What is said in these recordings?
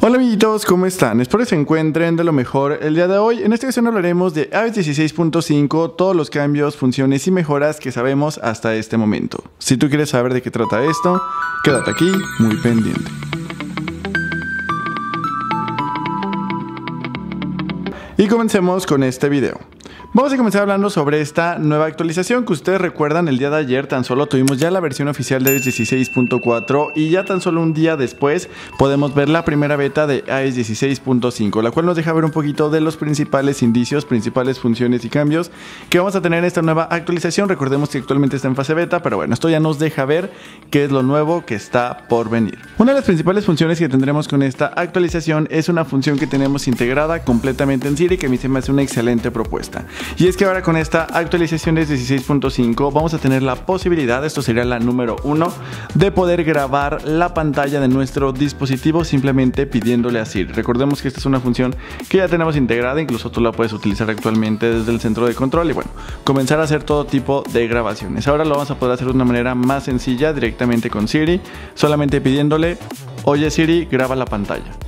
Hola amiguitos, ¿cómo están? Espero que se encuentren de lo mejor el día de hoy. En esta ocasión hablaremos de iOS 16.5, todos los cambios, funciones y mejoras que sabemos hasta este momento. Si tú quieres saber de qué trata esto, quédate aquí muy pendiente. Y comencemos con este video. Vamos a comenzar hablando sobre esta nueva actualización que ustedes recuerdan el día de ayer tan solo tuvimos ya la versión oficial de iOS 16.4 y ya tan solo un día después podemos ver la primera beta de iOS 16.5 la cual nos deja ver un poquito de los principales indicios, principales funciones y cambios que vamos a tener en esta nueva actualización. Recordemos que actualmente está en fase beta, pero bueno, esto ya nos deja ver qué es lo nuevo que está por venir. Una de las principales funciones que tendremos con esta actualización es una función que tenemos integrada completamente en Siri que a mí se me hace una excelente propuesta. Y es que ahora con esta actualización de 16.5 vamos a tener la posibilidad, esto sería la número uno, de poder grabar la pantalla de nuestro dispositivo simplemente pidiéndole a Siri. Recordemos que esta es una función que ya tenemos integrada, incluso tú la puedes utilizar actualmente desde el centro de control y bueno, comenzar a hacer todo tipo de grabaciones. Ahora lo vamos a poder hacer de una manera más sencilla directamente con Siri, solamente pidiéndole, oye Siri, graba la pantalla.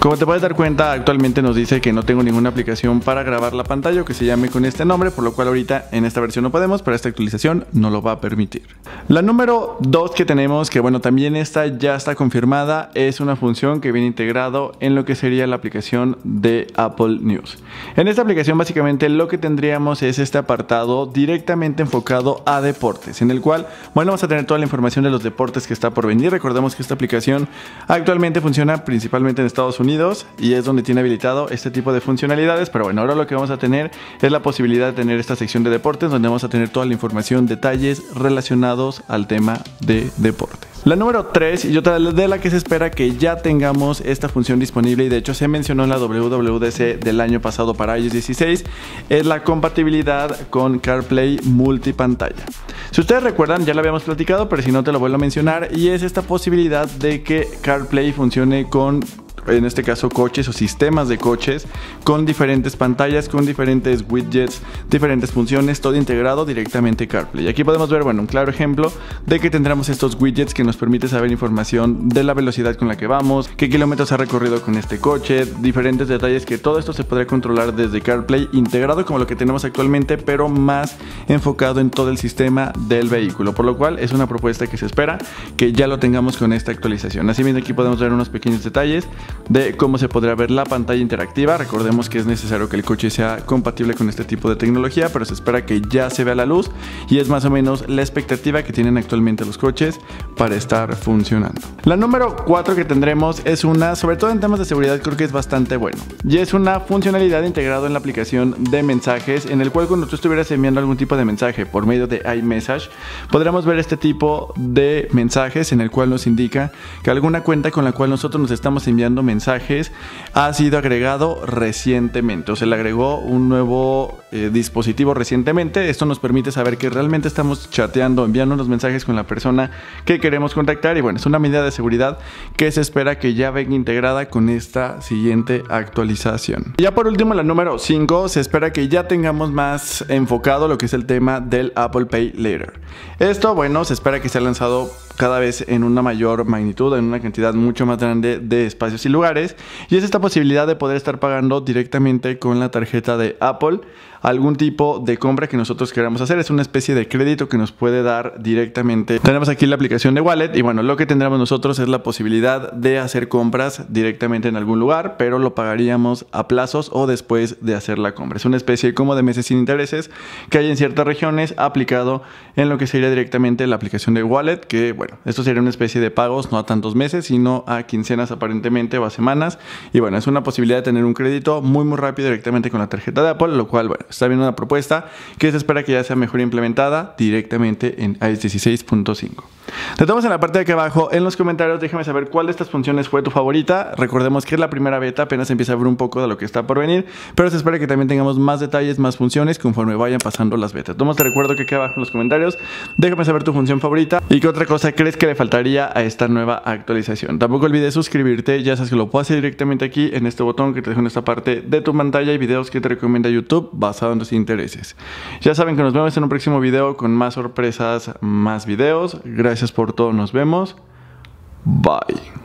Como te puedes dar cuenta, actualmente nos dice que no tengo ninguna aplicación para grabar la pantalla que se llame con este nombre, por lo cual ahorita en esta versión no podemos, pero esta actualización no lo va a permitir. La número 2 que tenemos, que bueno, también esta ya está confirmada, es una función que viene integrado en lo que sería la aplicación de Apple News. En esta aplicación básicamente lo que tendríamos es este apartado directamente enfocado a deportes, en el cual, bueno, vamos a tener toda la información de los deportes que está por venir. Recordemos que esta aplicación actualmente funciona principalmente en Estados Unidos y es donde tiene habilitado este tipo de funcionalidades. Pero bueno, ahora lo que vamos a tener es la posibilidad de tener esta sección de deportes donde vamos a tener toda la información, detalles relacionados al tema de deportes. La número 3 y otra de la que se espera que ya tengamos esta función disponible y de hecho se mencionó en la WWDC del año pasado para iOS 16 es la compatibilidad con CarPlay multipantalla. Si ustedes recuerdan ya lo habíamos platicado pero si no te lo vuelvo a mencionar y es esta posibilidad de que CarPlay funcione con en este caso coches o sistemas de coches con diferentes pantallas, con diferentes widgets, diferentes funciones, todo integrado directamente CarPlay. Y aquí podemos ver, bueno, un claro ejemplo de que tendremos estos widgets que nos permite saber información de la velocidad con la que vamos, qué kilómetros ha recorrido con este coche, diferentes detalles que todo esto se podría controlar desde CarPlay integrado como lo que tenemos actualmente, pero más enfocado en todo el sistema del vehículo, por lo cual es una propuesta que se espera que ya lo tengamos con esta actualización. Así mismo aquí podemos ver unos pequeños detalles de cómo se podrá ver la pantalla interactiva. Recordemos que es necesario que el coche sea compatible con este tipo de tecnología, pero se espera que ya se vea la luz y es más o menos la expectativa que tienen actualmente los coches para estar funcionando. La número 4 que tendremos es una, sobre todo en temas de seguridad, creo que es bastante bueno. Y es una funcionalidad integrada en la aplicación de mensajes, en el cual cuando tú estuvieras enviando algún tipo de mensaje por medio de iMessage, podremos ver este tipo de mensajes en el cual nos indica que alguna cuenta con la cual nosotros nos estamos enviando mensajes ha sido agregado recientemente o se le agregó un nuevo eh, dispositivo recientemente. Esto nos permite saber que realmente estamos chateando, enviando los mensajes con la persona que queremos contactar y bueno, es una medida de seguridad que se espera que ya venga integrada con esta siguiente actualización. Ya por último, la número 5, se espera que ya tengamos más enfocado lo que es el tema del Apple Pay Later. Esto, bueno, se espera que sea lanzado cada vez en una mayor magnitud, en una cantidad mucho más grande de espacios y lugares. Y es esta posibilidad de poder estar pagando directamente con la tarjeta de Apple algún tipo de compra que nosotros queramos hacer. Es una especie de crédito que nos puede dar directamente. Tenemos aquí la aplicación de Wallet y bueno, lo que tendremos nosotros es la posibilidad de hacer compras directamente en algún lugar, pero lo pagaríamos a plazos o después de hacer la compra. Es una especie como de meses sin intereses que hay en ciertas regiones aplicado en lo que sería directamente la aplicación de Wallet, que bueno, esto sería una especie de pagos no a tantos meses, sino a quincenas aparentemente o a semanas. Y bueno, es una posibilidad de tener un crédito muy muy rápido directamente con la tarjeta de Apple, lo cual bueno, está viendo una propuesta que se espera que ya sea mejor implementada directamente en iOS 16.5. Te tomas en la parte de aquí abajo en los comentarios, déjame saber cuál de estas funciones fue tu favorita. Recordemos que es la primera beta, apenas empieza a ver un poco de lo que está por venir, pero se espera que también tengamos más detalles, más funciones conforme vayan pasando las betas. Tomas te recuerdo que aquí abajo en los comentarios, déjame saber tu función favorita y qué otra cosa crees que le faltaría a esta nueva actualización. Tampoco olvides suscribirte, ya sabes que lo puedes hacer directamente aquí en este botón que te dejo en esta parte de tu pantalla y videos que te recomienda YouTube basado en tus intereses. Ya saben que nos vemos en un próximo video con más sorpresas, más videos. Gracias por todo, nos vemos. Bye.